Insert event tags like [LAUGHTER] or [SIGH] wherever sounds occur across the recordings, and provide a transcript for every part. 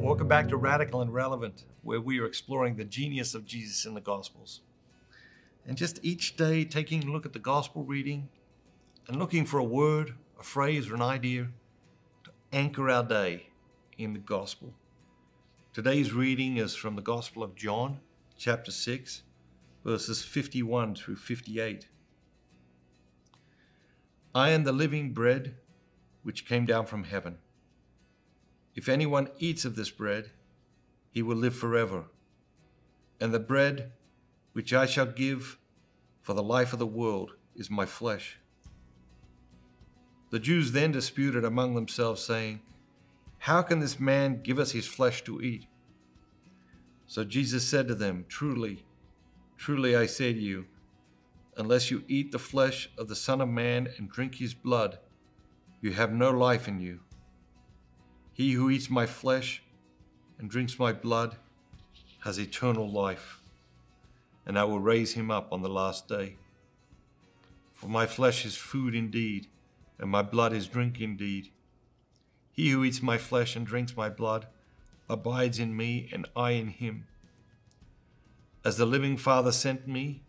Welcome back to Radical and Relevant, where we are exploring the genius of Jesus in the Gospels. And just each day taking a look at the Gospel reading and looking for a word, a phrase, or an idea to anchor our day in the Gospel. Today's reading is from the Gospel of John, chapter 6, verses 51 through 58. I am the living bread which came down from heaven. If anyone eats of this bread, he will live forever. And the bread which I shall give for the life of the world is my flesh. The Jews then disputed among themselves, saying, How can this man give us his flesh to eat? So Jesus said to them, Truly, truly I say to you, unless you eat the flesh of the Son of Man and drink his blood, you have no life in you. He who eats my flesh and drinks my blood has eternal life, and I will raise him up on the last day. For my flesh is food indeed, and my blood is drink indeed. He who eats my flesh and drinks my blood abides in me, and I in him. As the living Father sent me,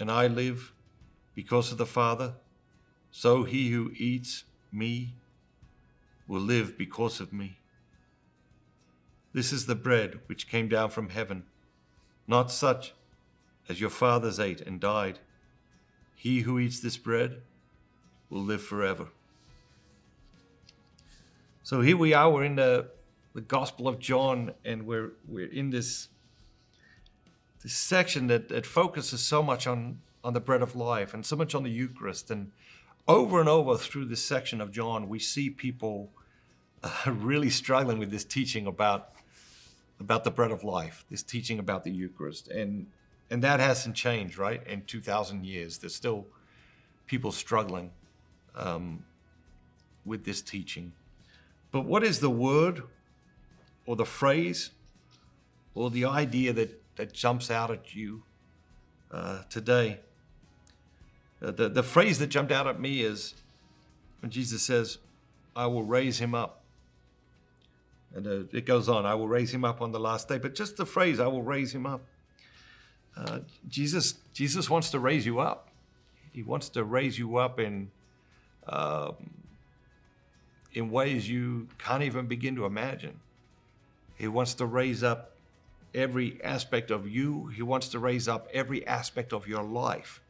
and I live because of the Father, so he who eats me will live because of me. This is the bread which came down from heaven, not such as your fathers ate and died. He who eats this bread will live forever. So here we are, we're in the, the Gospel of John, and we're, we're in this, this section that, that focuses so much on, on the bread of life and so much on the Eucharist. And over and over through this section of John, we see people uh, [LAUGHS] really struggling with this teaching about about the bread of life, this teaching about the Eucharist, and and that hasn't changed, right? In two thousand years, there's still people struggling um, with this teaching. But what is the word, or the phrase, or the idea that that jumps out at you uh, today? Uh, the the phrase that jumped out at me is when Jesus says, "I will raise him up." And uh, it goes on, I will raise him up on the last day. But just the phrase, I will raise him up. Uh, Jesus, Jesus wants to raise you up. He wants to raise you up in, um, in ways you can't even begin to imagine. He wants to raise up every aspect of you. He wants to raise up every aspect of your life.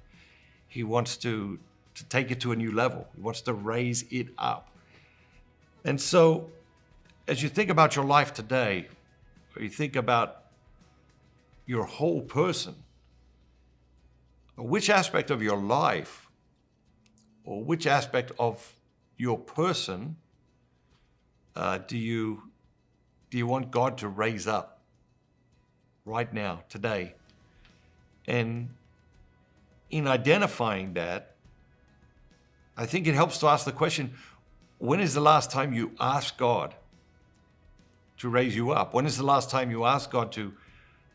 He wants to, to take it to a new level. He wants to raise it up. And so as you think about your life today, or you think about your whole person, which aspect of your life or which aspect of your person uh, do you do you want God to raise up right now, today? And in identifying that, I think it helps to ask the question, when is the last time you asked God to raise you up? When is the last time you asked God to,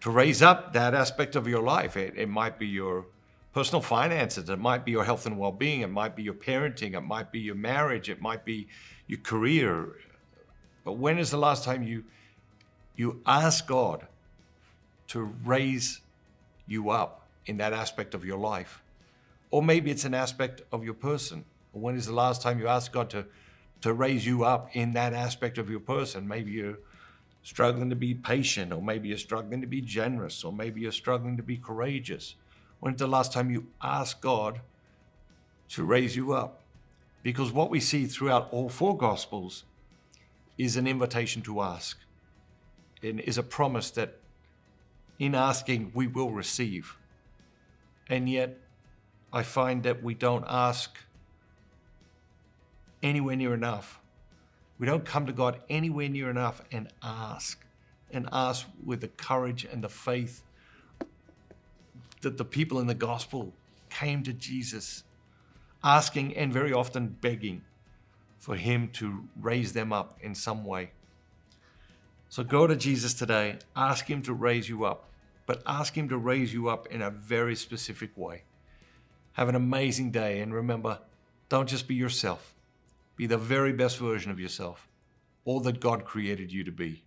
to raise up that aspect of your life? It, it might be your personal finances, it might be your health and well being, it might be your parenting, it might be your marriage, it might be your career. But when is the last time you, you ask God to raise you up in that aspect of your life? Or maybe it's an aspect of your person. When is the last time you asked God to, to raise you up in that aspect of your person? Maybe you're struggling to be patient, or maybe you're struggling to be generous, or maybe you're struggling to be courageous. When's the last time you asked God to raise you up? Because what we see throughout all four Gospels is an invitation to ask, and is a promise that in asking we will receive. And yet, I find that we don't ask anywhere near enough. We don't come to God anywhere near enough and ask, and ask with the courage and the faith that the people in the gospel came to Jesus, asking and very often begging for Him to raise them up in some way. So go to Jesus today, ask Him to raise you up, but ask Him to raise you up in a very specific way. Have an amazing day, and remember, don't just be yourself. Be the very best version of yourself. all that God created you to be.